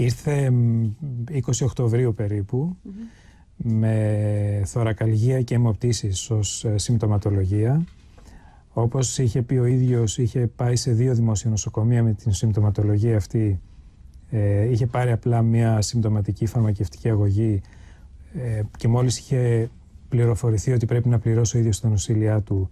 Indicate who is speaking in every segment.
Speaker 1: Ήρθε 20 Οκτωβρίου περίπου με θωρακαλγία και αιμοπτήσεις ως ε, συμπτωματολογία. Όπως είχε πει ο ίδιος, είχε πάει σε δύο δημόσια νοσοκομεία με την συμπτωματολογία αυτή. Ε, είχε πάρει απλά μια συμπτωματική φαρμακευτική αγωγή ε, και μόλις είχε πληροφορηθεί ότι πρέπει να πληρώσει ο ίδιος στα νοσηλιά του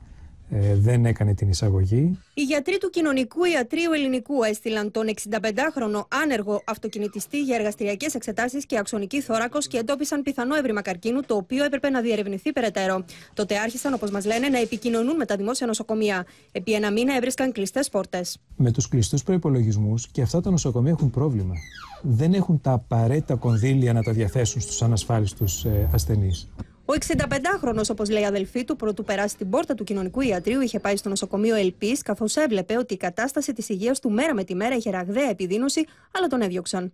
Speaker 1: ε, δεν έκανε την εισαγωγή.
Speaker 2: Οι γιατροί του Κοινωνικού Ιατρίου Ελληνικού έστειλαν τον 65χρονο άνεργο αυτοκινητιστή για εργαστηριακές εξετάσεις και αξονική θώρακο και εντόπισαν πιθανό έβριμα καρκίνου, το οποίο έπρεπε να διερευνηθεί περαιτέρω. Τότε άρχισαν, όπως μας λένε, να επικοινωνούν με τα δημόσια νοσοκομεία. Επί ένα μήνα έβρισκαν κλειστές πόρτες.
Speaker 1: Με τους κλειστούς προπολογισμού και αυτά τα νοσοκομεία έχουν πρόβλημα. Δεν έχουν τα απαραίτητα κονδύλια να τα διαθέσουν στους ανασφάλιστους ε, ασθενείς.
Speaker 2: Ο 65χρονο, όπως λέει η αδελφή του, πρωτού περάσει την πόρτα του κοινωνικού ιατρίου, είχε πάει στο νοσοκομείο Ελπής, καθώς έβλεπε ότι η κατάσταση της υγείας του μέρα με τη μέρα είχε ραγδαία επιδείνωση, αλλά τον έδιωξαν.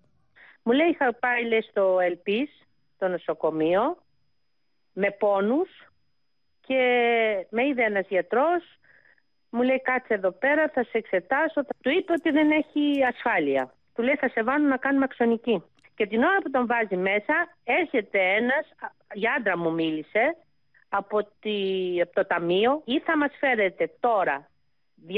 Speaker 3: Μου λέει: Είχα πάει λέει, στο Ελπής, στο νοσοκομείο, με πόνους και με είδε ένας γιατρός. Μου λέει: Κάτσε εδώ πέρα, θα σε εξετάσω. Του είπε ότι δεν έχει ασφάλεια. Του λέει: Θα σε βάλω να κάνουμε αξονική. Και την ώρα που τον βάζει μέσα έρχεται ένας, για άντρα μου μίλησε, από, τη, από το ταμείο ή θα μας φέρετε τώρα 200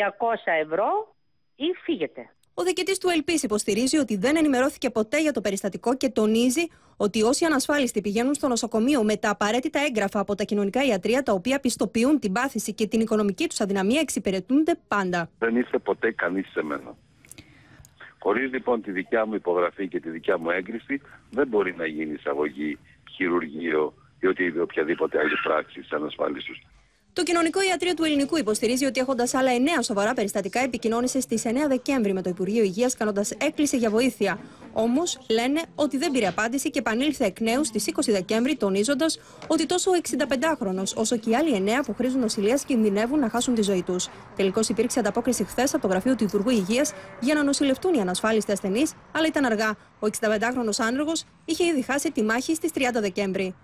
Speaker 3: ευρώ ή φύγετε.
Speaker 2: Ο διοικητής του ΕΛΠΗ υποστηρίζει ότι δεν ενημερώθηκε ποτέ για το περιστατικό και τονίζει ότι όσοι ανασφάλιστοι πηγαίνουν στο νοσοκομείο με τα απαραίτητα έγγραφα από τα κοινωνικά ιατρία, τα οποία πιστοποιούν την πάθηση και την οικονομική τους αδυναμία, εξυπηρετούνται πάντα.
Speaker 4: Δεν ήρθε ποτέ κανείς σε μένα. Χωρίς λοιπόν τη δικιά μου υπογραφή και τη δικιά μου έγκριση, δεν μπορεί να γίνει εισαγωγή χειρουργείο ή ότι οποιαδήποτε άλλη πράξη σαν ασφάλιστου.
Speaker 2: Το Κοινωνικό Ιατρείο του Ελληνικού υποστηρίζει ότι έχοντας άλλα 9 σοβαρά περιστατικά, επικοινώνησε στις 9 Δεκέμβρη με το Υπουργείο Υγείας, κάνοντας έκκληση για βοήθεια. Όμως λένε ότι δεν πήρε απάντηση και επανήλθε εκ νέου στις 20 Δεκέμβρη, τονίζοντας ότι τόσο ο 65χρονο όσο και οι άλλοι 9 που χρήζουν νοσηλείας κινδυνεύουν να χάσουν τη ζωή τους. Τελικώς υπήρξε ανταπόκριση χθες από το γραφείο του Υπουργού Υγείας για να νοσηλευτούν οι ανασφάλιστοι ασθενείς, αλλά ήταν αργά. Ο 65χρονο άνεργος είχε ήδη χάσει τη μάχη στις 30 Δεκέμβρη.